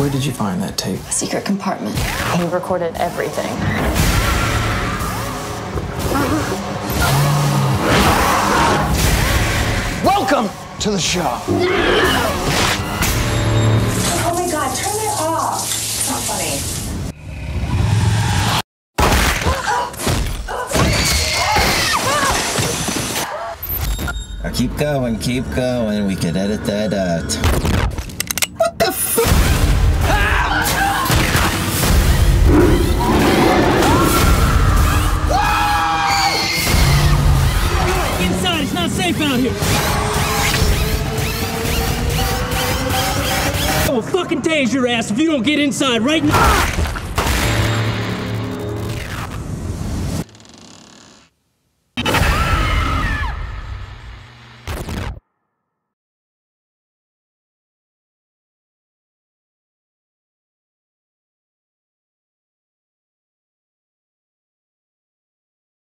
Where did you find that tape? A secret compartment. He recorded everything. Welcome to the show. Oh my god, turn it off. It's not funny. Keep going, keep going. We could edit that out. Not safe out here. I will fucking tase your ass if you don't get inside right now.